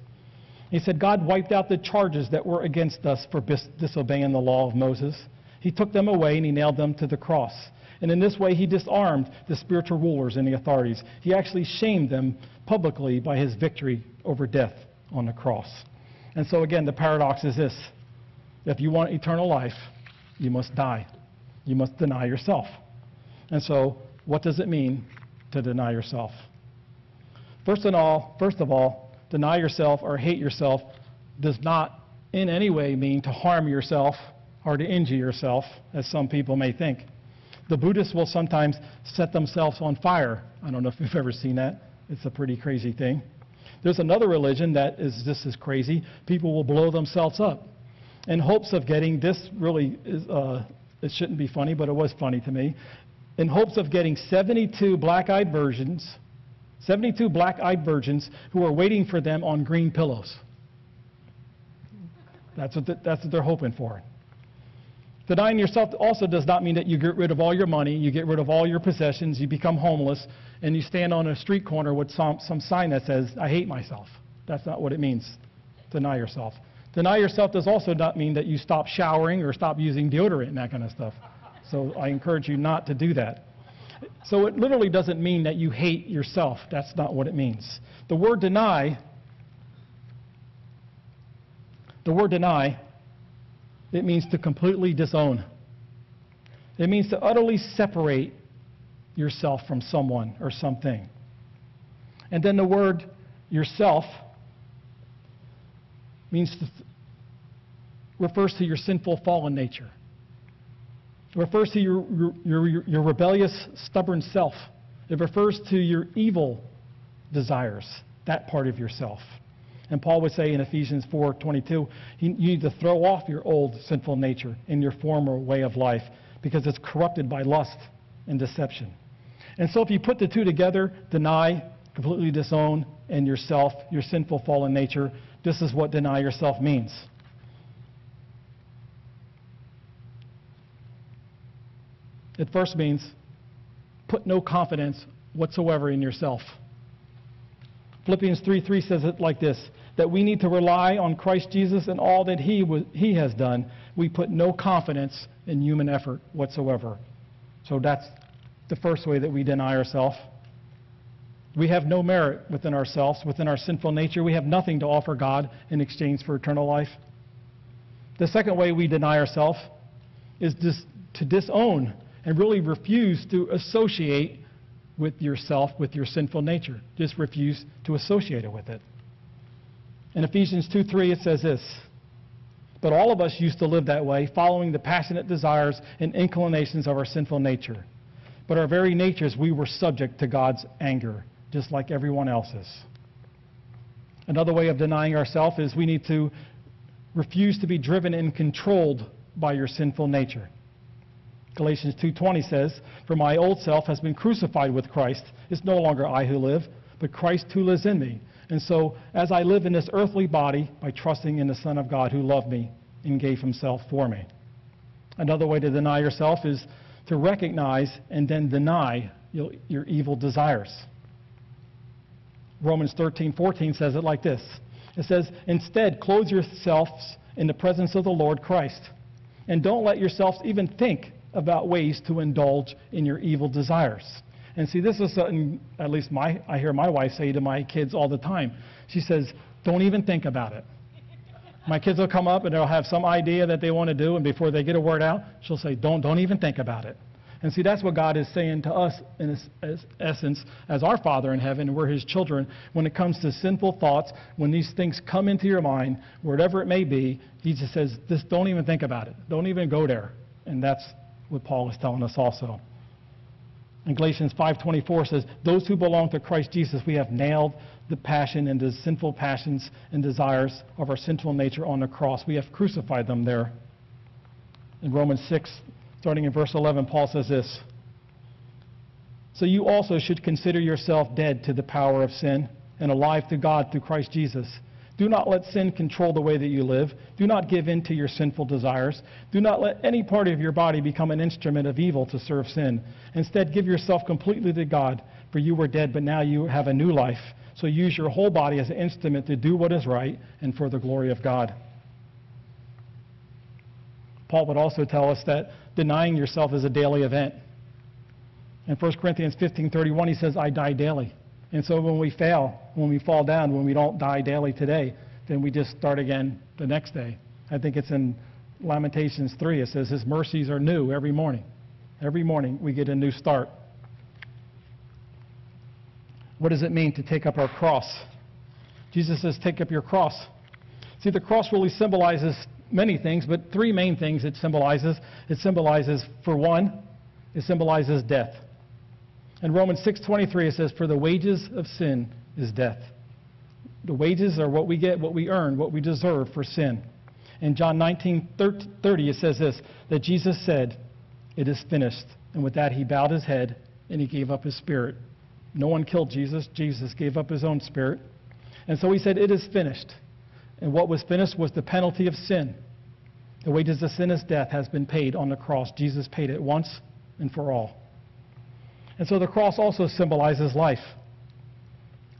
He said, God wiped out the charges that were against us for bis- disobeying the law of Moses. He took them away and he nailed them to the cross. And in this way, he disarmed the spiritual rulers and the authorities. He actually shamed them publicly by his victory over death on the cross. And so, again, the paradox is this if you want eternal life, you must die. You must deny yourself. And so, what does it mean to deny yourself? First of all, first of all, deny yourself or hate yourself does not in any way mean to harm yourself or to injure yourself, as some people may think. The Buddhists will sometimes set themselves on fire. I don't know if you've ever seen that. It's a pretty crazy thing. There's another religion that is just as crazy. People will blow themselves up in hopes of getting this really is, uh, it shouldn't be funny, but it was funny to me. In hopes of getting 72 black-eyed virgins, 72 black-eyed virgins who are waiting for them on green pillows. That's what, the, that's what they're hoping for. Denying yourself also does not mean that you get rid of all your money, you get rid of all your possessions, you become homeless, and you stand on a street corner with some, some sign that says, I hate myself. That's not what it means, deny yourself. Deny yourself does also not mean that you stop showering or stop using deodorant and that kind of stuff. So I encourage you not to do that. So it literally doesn't mean that you hate yourself. That's not what it means. The word deny, the word deny, it means to completely disown. It means to utterly separate yourself from someone or something. And then the word yourself means to, refers to your sinful fallen nature. It refers to your, your, your, your rebellious, stubborn self. It refers to your evil desires. that part of yourself. And Paul would say in Ephesians 4:22, you need to throw off your old sinful nature and your former way of life because it's corrupted by lust and deception. And so if you put the two together, deny, completely disown, and yourself, your sinful fallen nature, this is what deny yourself means. It first means put no confidence whatsoever in yourself. Philippians 3:3 says it like this that we need to rely on Christ Jesus and all that he, was, he has done. We put no confidence in human effort whatsoever. So that's the first way that we deny ourselves. We have no merit within ourselves, within our sinful nature. We have nothing to offer God in exchange for eternal life. The second way we deny ourselves is to disown and really refuse to associate with yourself, with your sinful nature. Just refuse to associate it with it. In Ephesians 2 3, it says this But all of us used to live that way, following the passionate desires and inclinations of our sinful nature. But our very natures, we were subject to God's anger, just like everyone else's. Another way of denying ourselves is we need to refuse to be driven and controlled by your sinful nature. Galatians 2:20 says, "For my old self has been crucified with Christ. It's no longer I who live, but Christ who lives in me. And so, as I live in this earthly body by trusting in the Son of God who loved me and gave himself for me." Another way to deny yourself is to recognize and then deny your, evil desires. Romans 13:14 says it like this. It says, "Instead, clothe yourselves in the presence of the Lord Christ, and don't let yourselves even think about ways to indulge in your evil desires. And see, this is something, at least my, I hear my wife say to my kids all the time. She says, don't even think about it. My kids will come up and they'll have some idea that they want to do, and before they get a word out, she'll say, don't, don't even think about it. And see, that's what God is saying to us in essence as our Father in heaven, and we're His children. When it comes to sinful thoughts, when these things come into your mind, wherever it may be, He just says, just don't even think about it. Don't even go there. And that's what Paul is telling us also. And Galatians 5:24 says, "Those who belong to Christ Jesus, we have nailed the passion and the sinful passions and desires of our sinful nature on the cross. We have crucified them there." In Romans 6, starting in verse 11, Paul says this, "So you also should consider yourself dead to the power of sin and alive to God through Christ Jesus." Do not let sin control the way that you live. Do not give in to your sinful desires. Do not let any part of your body become an instrument of evil to serve sin. Instead, give yourself completely to God, for you were dead, but now you have a new life. So use your whole body as an instrument to do what is right and for the glory of God. Paul would also tell us that denying yourself is a daily event. In 1 Corinthians 15:31 he says, "I die daily." And so when we fail, when we fall down, when we don't die daily today, then we just start again the next day. I think it's in Lamentations 3. It says, His mercies are new every morning. Every morning we get a new start. What does it mean to take up our cross? Jesus says, Take up your cross. See, the cross really symbolizes many things, but three main things it symbolizes. It symbolizes, for one, it symbolizes death. In Romans 6:23 it says for the wages of sin is death. The wages are what we get, what we earn, what we deserve for sin. In John 19:30 it says this that Jesus said, "It is finished." And with that he bowed his head and he gave up his spirit. No one killed Jesus. Jesus gave up his own spirit. And so he said, "It is finished." And what was finished was the penalty of sin. The wages of sin is death has been paid on the cross. Jesus paid it once and for all. And so the cross also symbolizes life.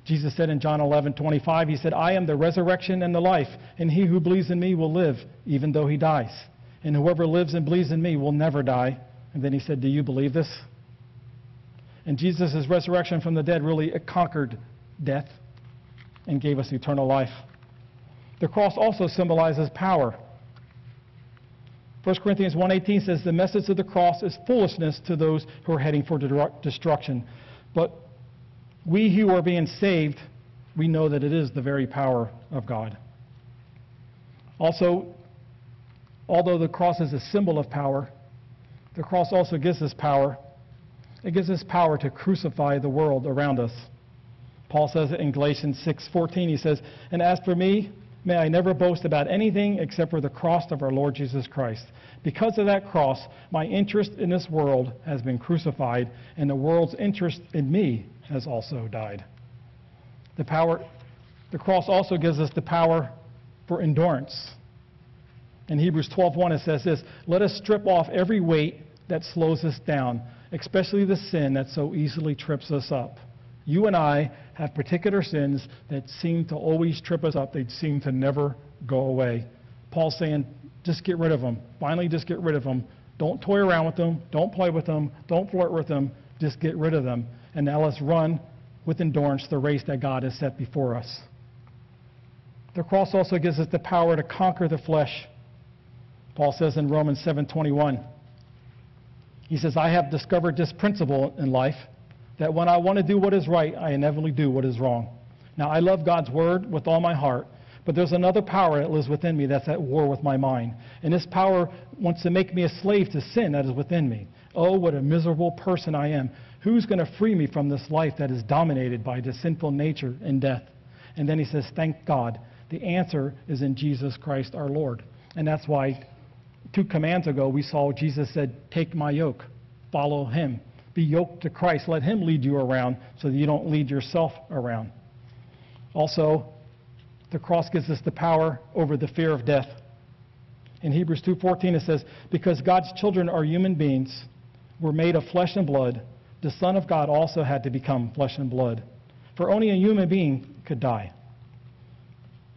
Jesus said in John 11, 25, He said, I am the resurrection and the life, and he who believes in me will live, even though he dies. And whoever lives and believes in me will never die. And then he said, Do you believe this? And Jesus' resurrection from the dead really conquered death and gave us eternal life. The cross also symbolizes power. 1 Corinthians 1.18 says, the message of the cross is foolishness to those who are heading for destruction. But we who are being saved, we know that it is the very power of God. Also, although the cross is a symbol of power, the cross also gives us power. It gives us power to crucify the world around us. Paul says it in Galatians 6:14. He says, "And as for me, may I never boast about anything except for the cross of our Lord Jesus Christ. Because of that cross, my interest in this world has been crucified, and the world's interest in me has also died." The power the cross also gives us the power for endurance. In Hebrews 12:1 it says this, "Let us strip off every weight that slows us down, especially the sin that so easily trips us up." You and I have particular sins that seem to always trip us up. They seem to never go away. Paul's saying, just get rid of them. Finally, just get rid of them. Don't toy around with them. Don't play with them. Don't flirt with them. Just get rid of them. And now let's run with endurance the race that God has set before us. The cross also gives us the power to conquer the flesh. Paul says in Romans 7:21. He says, "I have discovered this principle in life that when I want to do what is right, I inevitably do what is wrong. Now, I love God's word with all my heart, but there's another power that lives within me that's at war with my mind. And this power wants to make me a slave to sin that is within me. Oh, what a miserable person I am. Who's going to free me from this life that is dominated by this sinful nature and death? And then he says, Thank God. The answer is in Jesus Christ our Lord. And that's why two commands ago we saw Jesus said, Take my yoke, follow him be yoked to Christ. Let Him lead you around so that you don't lead yourself around. Also, the cross gives us the power over the fear of death. In Hebrews 2:14 it says, "Because God's children are human beings, were made of flesh and blood, the Son of God also had to become flesh and blood. For only a human being could die.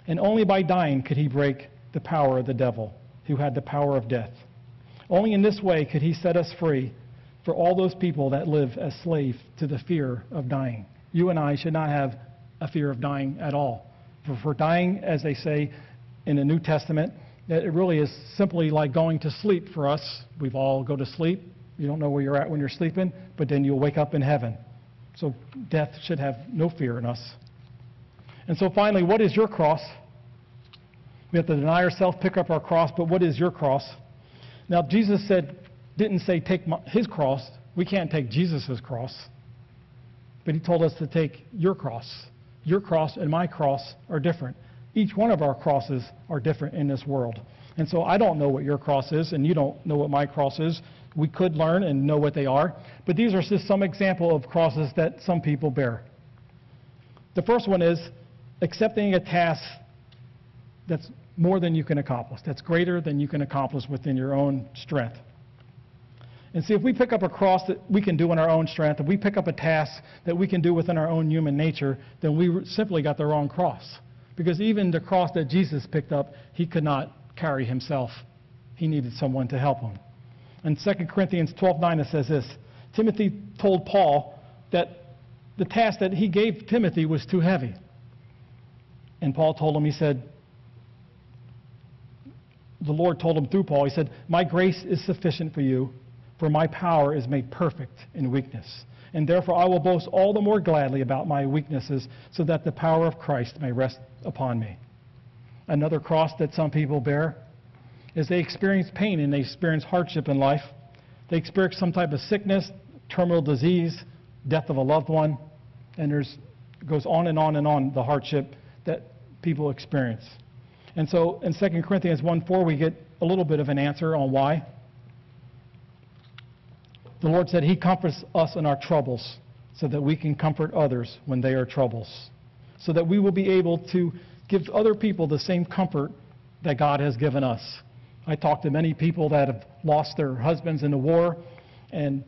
And only by dying could he break the power of the devil, who had the power of death. Only in this way could he set us free for all those people that live as slaves to the fear of dying. You and I should not have a fear of dying at all. For, dying, as they say in the New Testament, that it really is simply like going to sleep for us. We've all go to sleep. You don't know where you're at when you're sleeping, but then you'll wake up in heaven. So death should have no fear in us. And so finally, what is your cross? We have to deny ourselves, pick up our cross, but what is your cross? Now, Jesus said, didn't say take my, his cross. We can't take Jesus' cross. But he told us to take your cross. Your cross and my cross are different. Each one of our crosses are different in this world. And so I don't know what your cross is, and you don't know what my cross is. We could learn and know what they are. But these are just some example of crosses that some people bear. The first one is accepting a task that's more than you can accomplish, that's greater than you can accomplish within your own strength. And see, if we pick up a cross that we can do in our own strength, if we pick up a task that we can do within our own human nature, then we simply got the wrong cross. Because even the cross that Jesus picked up, he could not carry himself. He needed someone to help him. In 2 Corinthians 12:9 it says this Timothy told Paul that the task that he gave Timothy was too heavy. And Paul told him, he said, the Lord told him through Paul, he said, My grace is sufficient for you, for my power is made perfect in weakness. And therefore I will boast all the more gladly about my weaknesses, so that the power of Christ may rest upon me. Another cross that some people bear is they experience pain and they experience hardship in life. They experience some type of sickness, terminal disease, death of a loved one, and there's goes on and on and on the hardship that people experience. And so in 2 Corinthians 1 4, we get a little bit of an answer on why. The Lord said He comforts us in our troubles so that we can comfort others when they are troubles, so that we will be able to give other people the same comfort that God has given us. I talked to many people that have lost their husbands in the war, and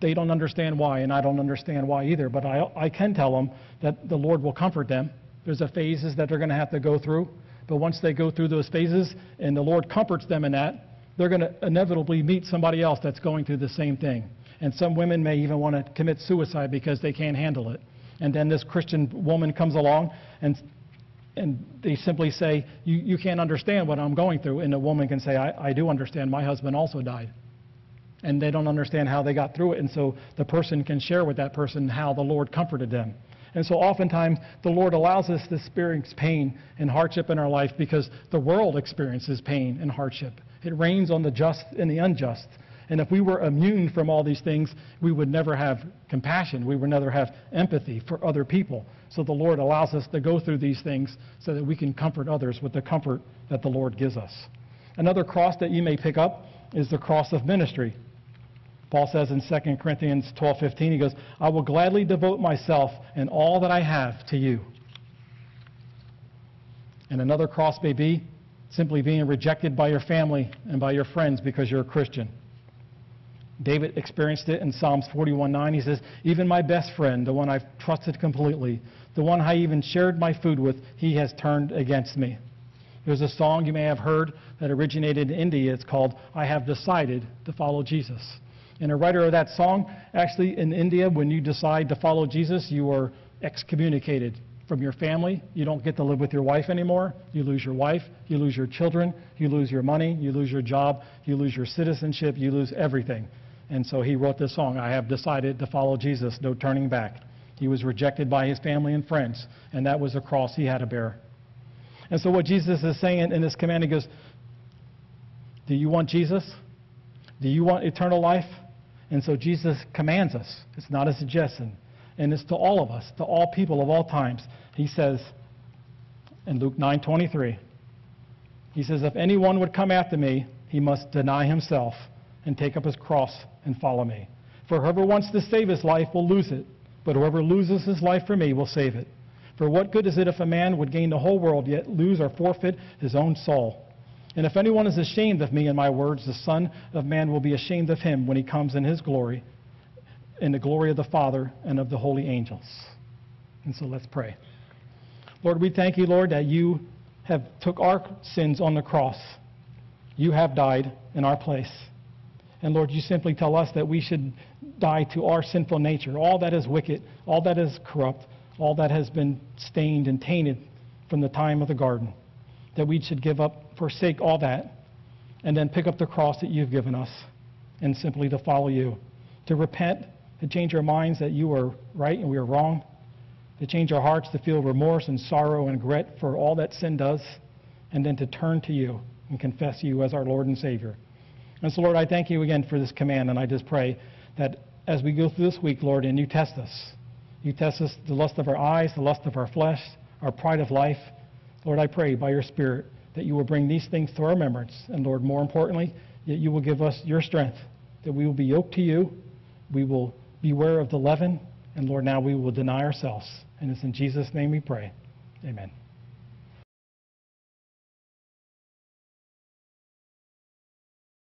they don't understand why, and I don't understand why either, but I, I can tell them that the Lord will comfort them. There's a phases that they're going to have to go through, but once they go through those phases and the Lord comforts them in that, they're going to inevitably meet somebody else that's going through the same thing. And some women may even want to commit suicide because they can't handle it. And then this Christian woman comes along and and they simply say, you, you can't understand what I'm going through. And the woman can say, I, I do understand. My husband also died. And they don't understand how they got through it. And so the person can share with that person how the Lord comforted them. And so oftentimes the Lord allows us to experience pain and hardship in our life because the world experiences pain and hardship. It rains on the just and the unjust. And if we were immune from all these things, we would never have compassion. We would never have empathy for other people. So the Lord allows us to go through these things so that we can comfort others with the comfort that the Lord gives us. Another cross that you may pick up is the cross of ministry. Paul says in 2 Corinthians 12:15 he goes, "I will gladly devote myself and all that I have to you." And another cross may be simply being rejected by your family and by your friends because you're a Christian. David experienced it in Psalms 41:9. He says, "Even my best friend, the one I've trusted completely, the one I even shared my food with, he has turned against me." There's a song you may have heard that originated in India. It's called I Have Decided to Follow Jesus. And a writer of that song, actually in India, when you decide to follow Jesus, you are excommunicated from your family. You don't get to live with your wife anymore. You lose your wife. You lose your children. You lose your money. You lose your job. You lose your citizenship. You lose everything. And so he wrote this song I have decided to follow Jesus, no turning back. He was rejected by his family and friends, and that was a cross he had to bear. And so, what Jesus is saying in this command, he goes, Do you want Jesus? Do you want eternal life? And so Jesus commands us. It's not a suggestion. And it's to all of us, to all people of all times. He says in Luke 9:23, he says, If anyone would come after me, he must deny himself and take up his cross and follow me. For whoever wants to save his life will lose it, but whoever loses his life for me will save it. For what good is it if a man would gain the whole world yet lose or forfeit his own soul? And if anyone is ashamed of me and my words, the Son of Man will be ashamed of him when he comes in his glory, in the glory of the Father and of the holy angels. And so let's pray. Lord, we thank you, Lord, that you have took our sins on the cross. You have died in our place. And Lord, you simply tell us that we should die to our sinful nature, all that is wicked, all that is corrupt, all that has been stained and tainted from the time of the garden that we should give up, forsake all that, and then pick up the cross that you've given us and simply to follow you. To repent, to change our minds that you are right and we are wrong, to change our hearts to feel remorse and sorrow and regret for all that sin does, and then to turn to you and confess you as our Lord and Savior. And so, Lord, I thank you again for this command, and I just pray that as we go through this week, Lord, and you test us, you test us the lust of our eyes, the lust of our flesh, our pride of life, Lord, I pray by your Spirit that you will bring these things to our remembrance. And Lord, more importantly, that you will give us your strength, that we will be yoked to you, we will beware of the leaven, and Lord, now we will deny ourselves. And it's in Jesus' name we pray. Amen.